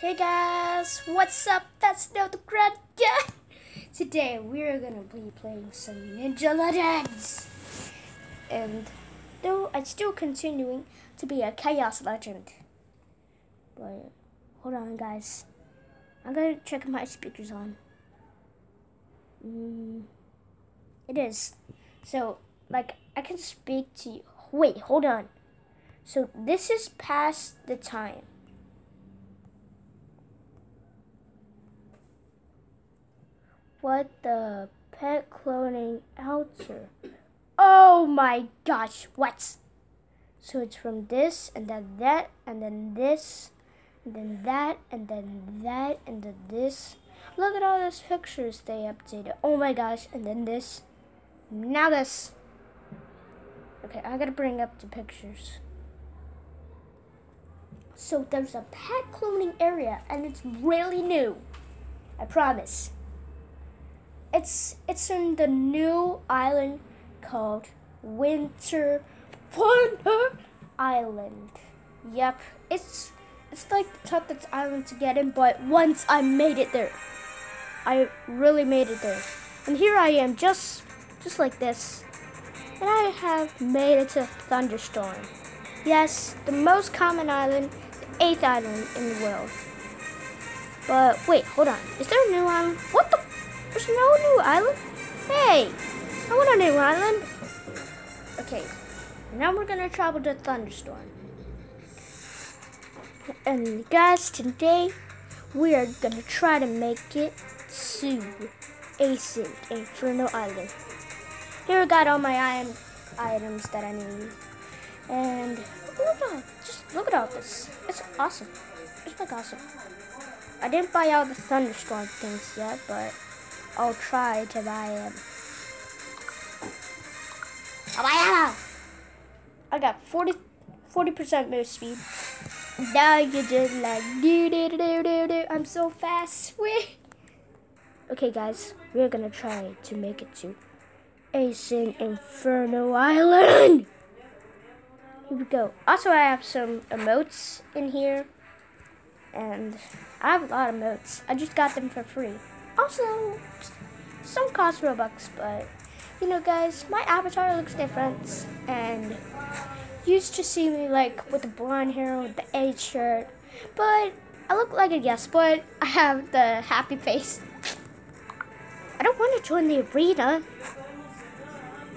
Hey guys, what's up? That's the Grand Guy. Today we're gonna be playing some Ninja Legends, and though I'm still continuing to be a Chaos Legend, but hold on, guys. I'm gonna check my speakers on. Mm, it is. So, like, I can speak to you. Wait, hold on. So this is past the time. What the pet cloning altar? Oh my gosh, what? So it's from this and then that and then this and then that and then that and then this. Look at all those pictures they updated. Oh my gosh, and then this. Now this. Okay, I gotta bring up the pictures. So there's a pet cloning area and it's really new. I promise. It's it's in the new island called Winter Wonder Island. Yep, it's it's like the toughest island to get in, but once I made it there, I really made it there. And here I am, just just like this. And I have made it to Thunderstorm. Yes, the most common island, the eighth island in the world. But wait, hold on. Is there a new island? What the? There's no new island? Hey, I want a new island. Okay, now we're gonna travel to Thunderstorm. And guys, today we are gonna try to make it to Ancient Inferno Island. Here I got all my item, items that I need. And look at just look at all this. It's awesome. It's like awesome. I didn't buy all the thunderstorm things yet, but I'll try to buy it. I'll. I got 40 percent move speed. Now you just like do do do do do. I'm so fast. okay, guys, we're gonna try to make it to Ancient Inferno Island. Here we go. Also, I have some emotes in here. And I have a lot of emotes. I just got them for free. Also, some cost Robux, but you know, guys, my avatar looks different. And used to see me like with the blonde hair with the A shirt. But I look like a yes, but I have the happy face. I don't want to join the arena.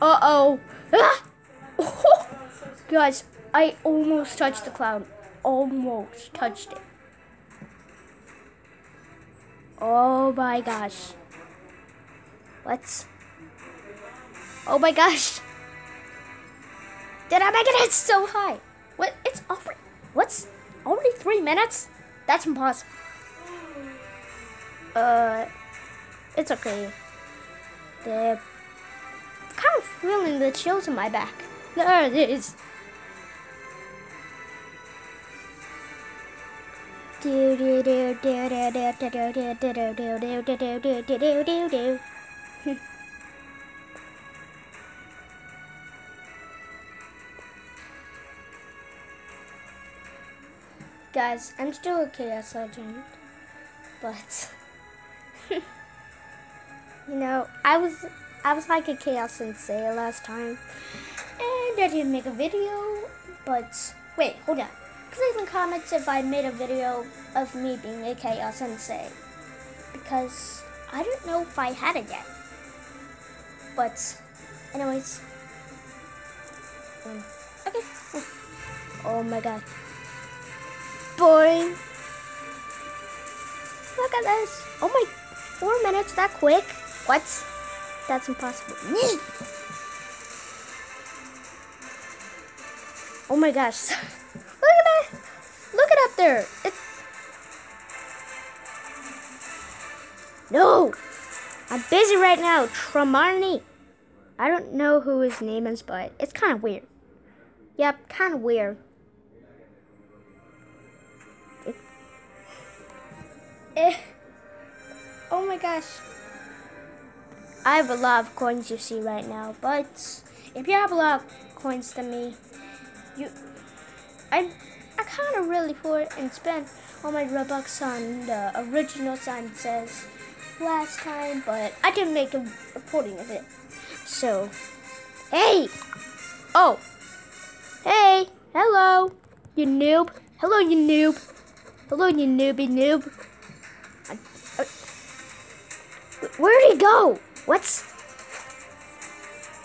Uh-oh. Ah! oh! Guys, I almost touched the cloud. Almost touched it. Oh my gosh. What? Oh my gosh. Did I make it? It's so high. What? It's already. What's already three minutes? That's impossible. Uh, it's okay. The kind of feeling the chills in my back. There it is. Guys, I'm still a chaos legend, but you know, I was I was like a chaos sensei last time, and I didn't make a video. But wait, hold on. Please in comments if I made a video of me being a chaos sensei, because I don't know if I had it yet. But anyways, um, okay. Oh my god. Boy. Look at this. Oh my, four minutes that quick? What? That's impossible. Oh my gosh. there. It's... No. I'm busy right now. Tremarny. I don't know who his name is, but it's kind of weird. Yep, kind of weird. Eh. Oh my gosh. I have a lot of coins you see right now, but if you have a lot of coins than me, you I I kind of really pour and spent all my Robux on the original sign says last time, but I didn't make a recording of it. So, hey! Oh! Hey! Hello! You noob! Hello, you noob! Hello, you newbie noob! Uh, where'd he go? What's...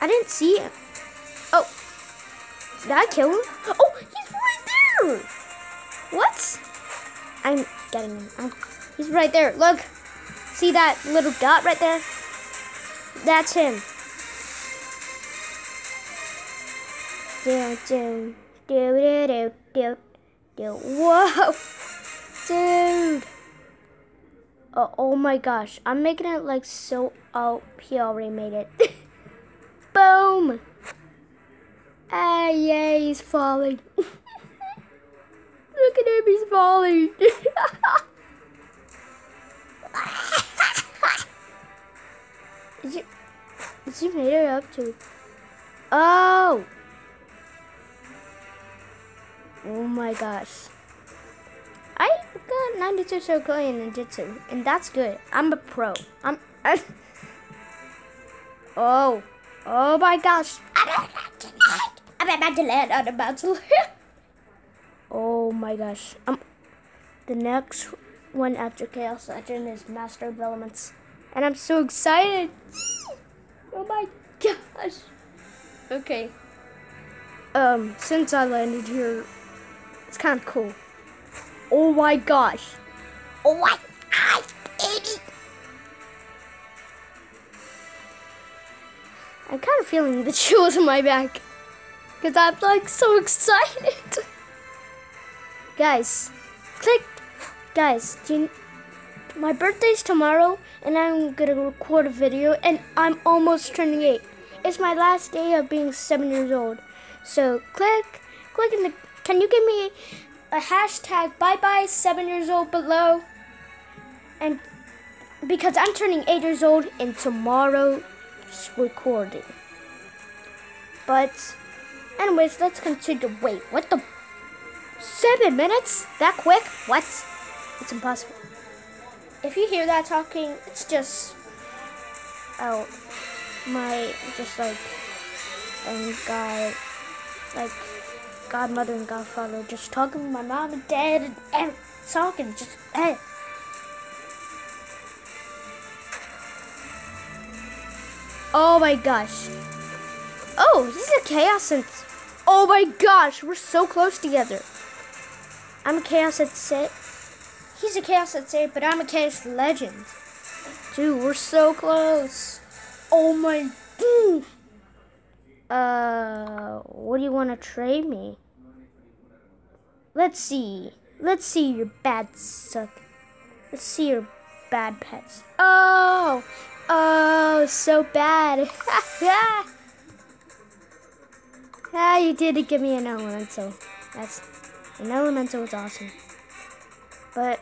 I didn't see him. Oh. Did I kill him? Oh, there! What? I'm getting him. I'm, he's right there. Look. See that little dot right there? That's him. Do, do, do, do, do, do. Whoa! Dude! Oh, oh my gosh. I'm making it like so... Oh, he already made it. Boom! Ah, yeah, he's falling. Look at him, he's falling. is he, made it up to? Oh! Oh my gosh. I got 92 circle in ninjutsu, and that's good. I'm a pro. I'm. I, oh. Oh my gosh. I'm about to land. I'm about to land. I'm about to land. Oh my gosh. Um, the next one after Chaos Legend is Master of Elements. And I'm so excited. Oh my gosh. Okay. Um, since I landed here, it's kind of cool. Oh my gosh. Oh my gosh, baby. I'm kind of feeling the chills in my back. Because I'm like so excited. Guys, click. Guys, you, my birthday's tomorrow and I'm to record a video and I'm almost turning 8. It's my last day of being 7 years old. So click, click in the, can you give me a hashtag bye bye 7 years old below? And because I'm turning 8 years old in tomorrow's recording. But, anyways, let's continue. Wait, what the? Seven minutes? That quick? What? It's impossible. If you hear that talking, it's just, oh, my, just like, and God, like, godmother and godfather just talking to my mom and dad and, and talking, just, eh. Oh my gosh. Oh, this is a chaos sense. Oh my gosh, we're so close together. I'm a chaos sensei. He's a chaos sensei, but I'm a chaos legend. Dude, we're so close. Oh my. Mm. Uh, what do you want to trade me? Let's see. Let's see your bad suck. Let's see your bad pets. Oh, oh, so bad. ah, you didn't give me an elemental. That's an elemental was awesome. But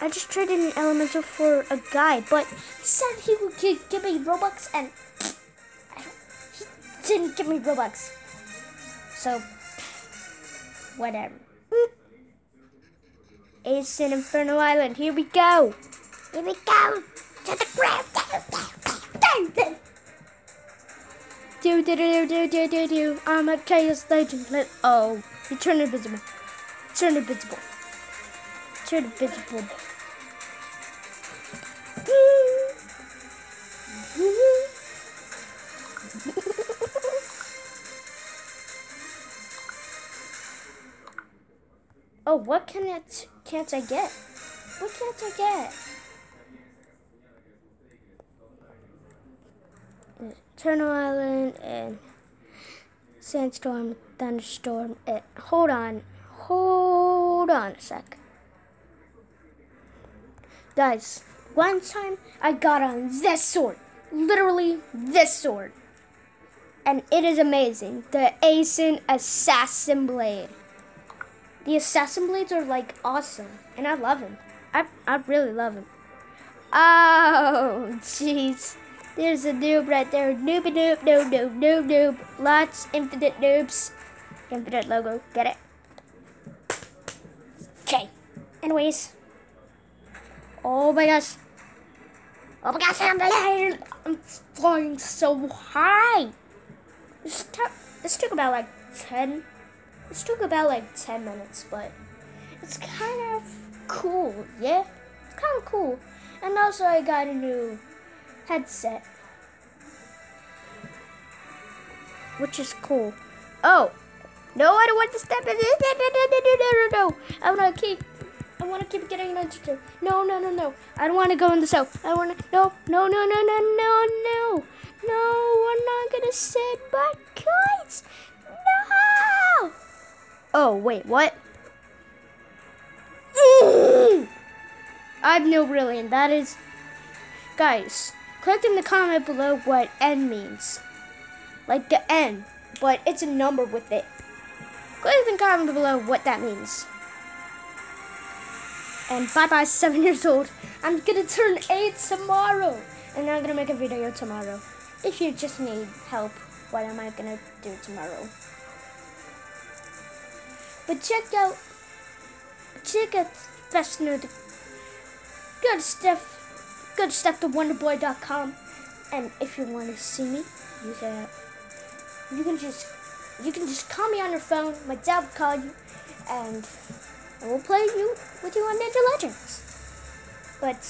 I just traded an elemental for a guy, but said he would give me Robux and he didn't give me Robux. So, whatever. Ancient Inferno Island, here we go. Here we go. To the ground. Do do do do do do do. I'm a chaos legend. Let oh, you turn invisible. Turn invisible. Turn invisible. oh, what can it can't I get? What can't I get? Eternal Island and Sandstorm, Thunderstorm. Eh, hold on. Hold on a sec. Guys, one time I got on this sword. Literally this sword. And it is amazing. The Aizen Assassin Blade. The Assassin Blades are like awesome. And I love them. I, I really love them. Oh, jeez. There's a noob right there. Noob, noob, noob, noob, noob, noob. Lots, infinite noobs. Infinite logo. Get it? Anyways. Oh my gosh. Oh my gosh, I'm, I'm flying so high. This took, this took about like 10, this took about like 10 minutes, but it's kind of cool, yeah? It's kind of cool. And also I got a new headset. Which is cool. Oh, no, I don't want to step in. No, no, no, no, no, no, no. I want to keep. Want to keep getting into. No, no, no, no. I don't want to go in the south. I want to. No, no, no, no, no, no, no. No, we're not gonna say bye, guys. No. Oh wait, what? I'm no brilliant. That is, guys. Click in the comment below what N means, like the N, but it's a number with it. Click in the comment below what that means. And bye bye, seven years old. I'm gonna turn eight tomorrow. And I'm gonna make a video tomorrow. If you just need help, what am I gonna do tomorrow? But check out, check out Fast Nerd. Good stuff, good stuff to wonderboy.com. And if you want to see me, you can, you can just you can just call me on your phone. My dad will call you, and I will play you with you on Ninja Legends. But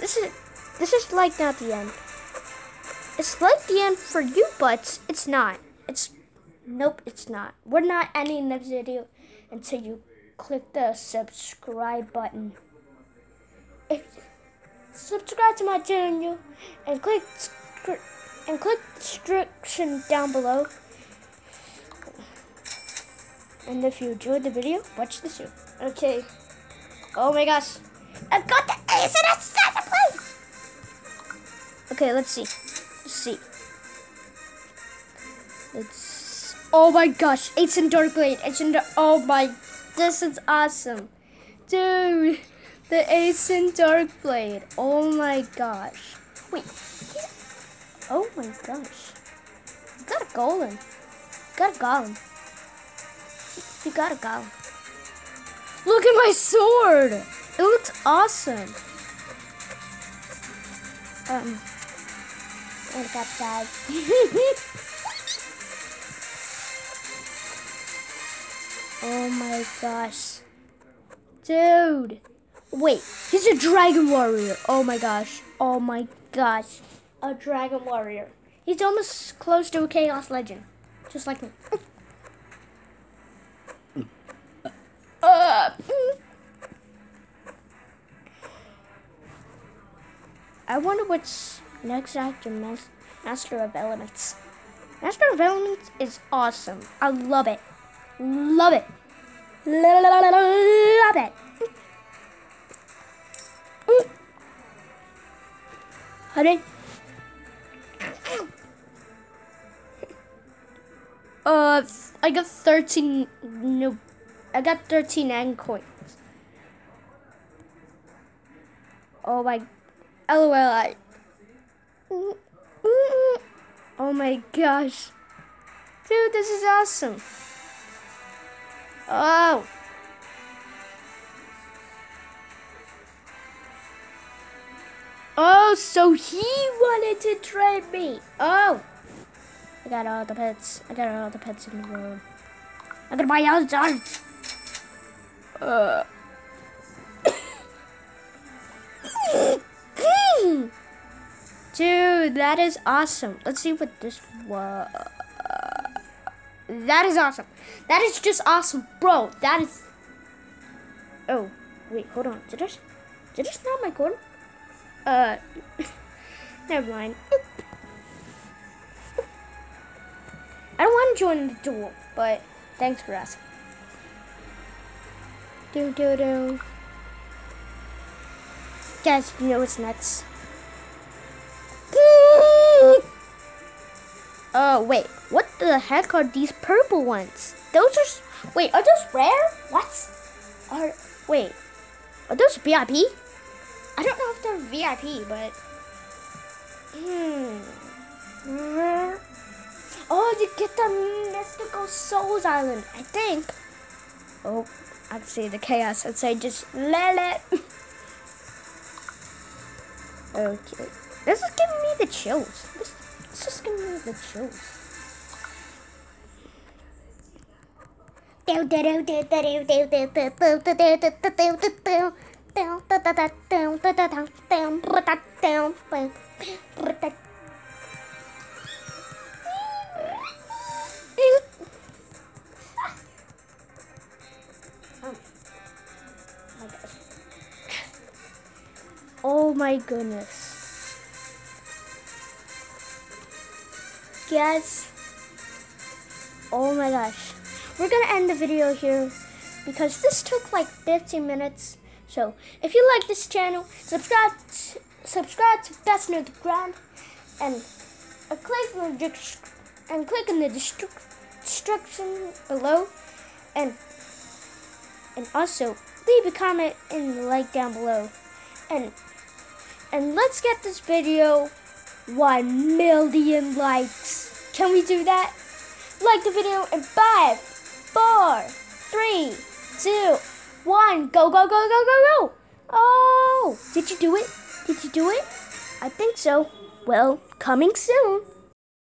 this is this is like not the end. It's like the end for you, but it's not. It's nope, it's not. We're not ending the video until you click the subscribe button. If subscribe to my channel and click and click description down below and if you enjoyed the video, watch the show. Okay. Oh my gosh. I got the ace in assassin plate! Okay, let's see. Let's see. Let's. Oh my gosh. Ace in Dark Blade. Ace Dark. Oh my. This is awesome. Dude. The Ace in Dark Blade. Oh my gosh. Wait. Oh my gosh. Got a golem. Got a golem. You gotta go. Look at my sword! It looks awesome. Um, I got tagged. oh my gosh. Dude. Wait, he's a dragon warrior. Oh my gosh. Oh my gosh. A dragon warrior. He's almost close to a chaos legend. Just like me. Uh, I wonder what's next after Master of Elements. Master of Elements is awesome. I love it. Love it. Love it. Honey. Uh, I got 13 new I got 13 end coins. Oh my, lol, I, oh my gosh. Dude, this is awesome. Oh. Oh, so he wanted to trade me. Oh. I got all the pets. I got all the pets in the world. I gotta buy all the darts. Uh. Dude, that is awesome. Let's see what this was. That is awesome. That is just awesome. Bro, that is... Oh, wait, hold on. Did I, did I snap my cord? Uh, never mind. I don't want to join the duel, but thanks for asking. Do do do. Guys, you know what's next? Oh, wait. What the heck are these purple ones? Those are... Wait, are those rare? What? Are... Wait. Are those VIP? I don't know if they're VIP, but... Hmm. Oh, you get the Mythical Souls Island, I think. Oh. I'd say the chaos. I'd say just let it. okay. This is giving me the chills. This, this is giving me the chills. My goodness. Guys. Oh my gosh. We're gonna end the video here because this took like 15 minutes. So if you like this channel, subscribe to, subscribe to Best Near the Ground and click on the and click in the description below and and also leave a comment and like down below and and let's get this video 1 million likes. Can we do that? Like the video in 5, 4, 3, 2, 1. Go, go, go, go, go, go. Oh, did you do it? Did you do it? I think so. Well, coming soon.